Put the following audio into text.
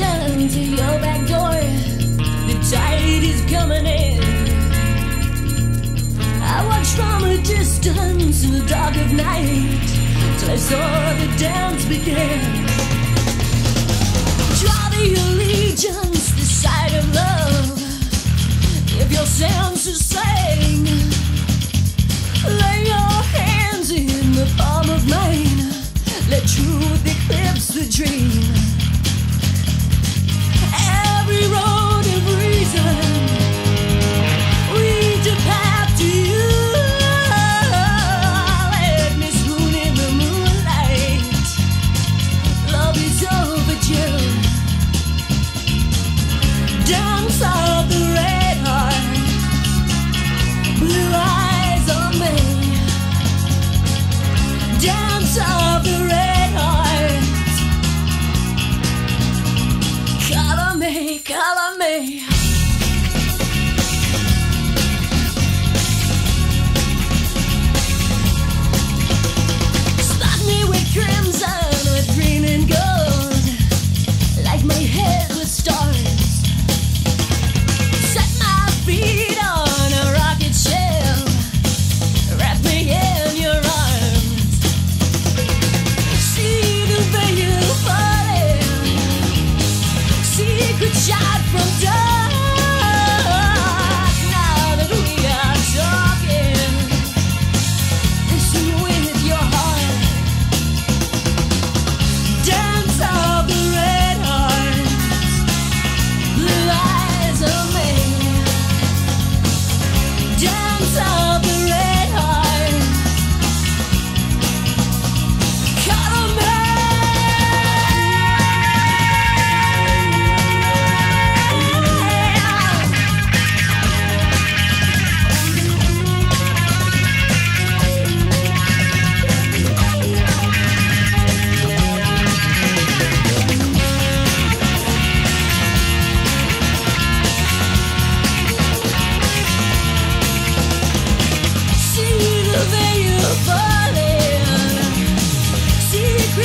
invitation to your back door. The tide is coming in. I watched from a distance in the dark of night till I saw the dance begin. Draw the allegiance, the side of love. If your senses sing, lay your hands in the palm of mine. Let truth eclipse the dream.